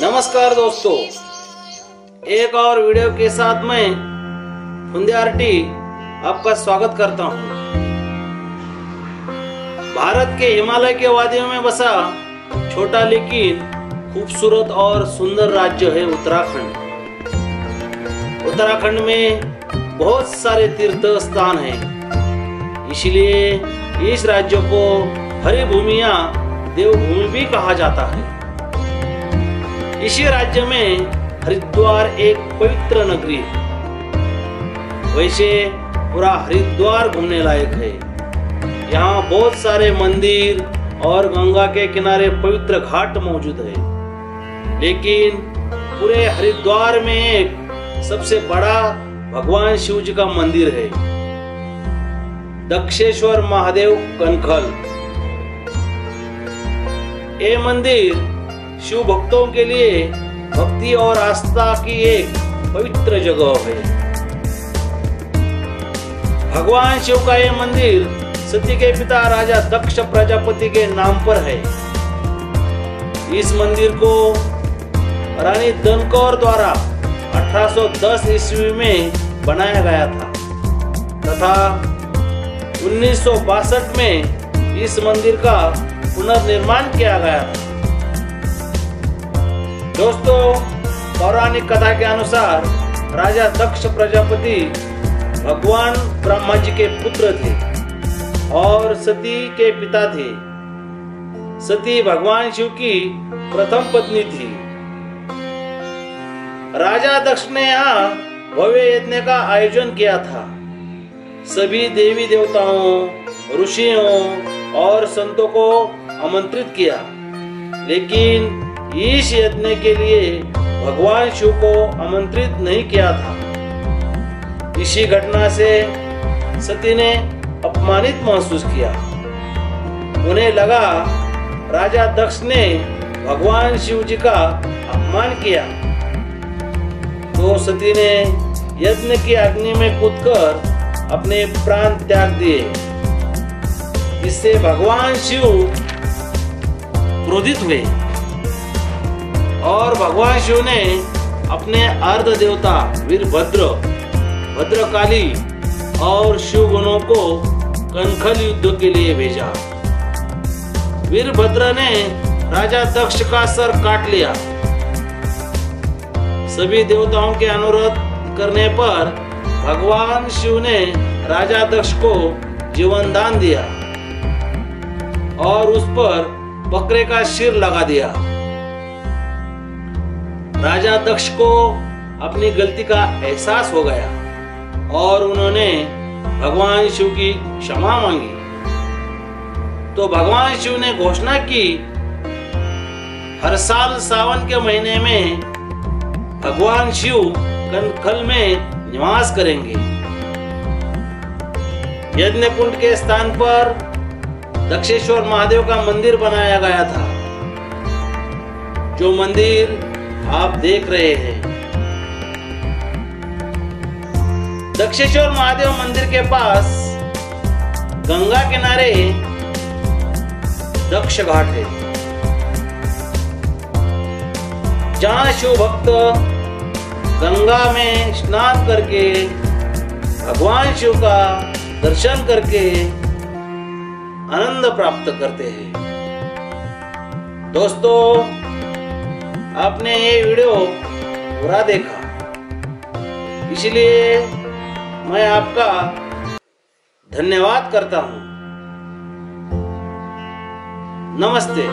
नमस्कार दोस्तों। एक और वीडियो के साथ मैं आपका स्वागत करता हूँ। भारत के हिमालय के वादियों में बसा छोटा लेकिन खूबसूरत और सुंदर राज्य है उत्तराखंड। उत्तराखंड में बहुत सारे तीर्थ स्थान हैं। इसलिए इस राज्य को हरी भूमिया देवभूमि भी कहा जाता है। इसी राज्य में हरिद्वार एक पवित्र नगरी है। वैसे पूरा हरिद्वार घूमने लायक है। यहाँ बहुत सारे मंदिर और गंगा के किनारे पवित्र घाट मौजूद है। लेकिन पूरे हरिद्वार में एक सबसे बड़ा भगवान शिव जी का मंदिर है। दक्षेश्वर महादेव कनखल। ये मंदिर शिव भक्तों के लिए भक्ति और आस्था की एक पवित्र जगह है। भगवान शिव का यह मंदिर सती के पिता राजा दक्ष प्रजापति के नाम पर है। इस मंदिर को रानी दनकौर द्वारा 1810 ईस्वी में बनाया गया था तथा उन्नीस सौ बासठ में इस मंदिर का पुनर्निर्माण किया गया था। दोस्तों, पौराणिक कथा के अनुसार राजा दक्ष प्रजापति भगवान ब्रह्मा जी के पुत्र थे और सती के पिता थे। सती भगवान शिव की प्रथम पत्नी थी। राजा दक्ष ने यहाँ भव्य यज्ञ का आयोजन किया था। सभी देवी देवताओं, ऋषियों और संतों को आमंत्रित किया। लेकिन इस यज्ञ के लिए भगवान शिव को आमंत्रित नहीं किया था। इसी घटना से सती ने अपमानित महसूस किया। उन्हें लगा राजा दक्ष ने भगवान शिव जी का अपमान किया। तो सती ने यज्ञ की अग्नि में कूदकर अपने प्राण त्याग दिए। इससे भगवान शिव क्रोधित हुए। और भगवान शिव ने अपने अर्ध देवता वीरभद्र, भद्रकाली और शिव गुणों को कनखल युद्ध के लिए भेजा। वीरभद्र ने राजा दक्ष का सर काट लिया। सभी देवताओं के अनुरोध करने पर भगवान शिव ने राजा दक्ष को जीवन दान दिया और उस पर बकरे का सिर लगा दिया। राजा दक्ष को अपनी गलती का एहसास हो गया और उन्होंने भगवान शिव की क्षमा मांगी। तो भगवान शिव ने घोषणा की, हर साल सावन के महीने में भगवान शिव कनखल में निवास करेंगे। यज्ञ कुंड के स्थान पर दक्षेश्वर महादेव का मंदिर बनाया गया था, जो मंदिर आप देख रहे हैं। दक्षेश्वर महादेव मंदिर के पास गंगा किनारे दक्ष घाट है। जहाँ शिव भक्त गंगा में स्नान करके भगवान शिव का दर्शन करके आनंद प्राप्त करते हैं। दोस्तों आपने ये वीडियो पूरा देखा। इसलिए मैं आपका धन्यवाद करता हूँ। नमस्ते।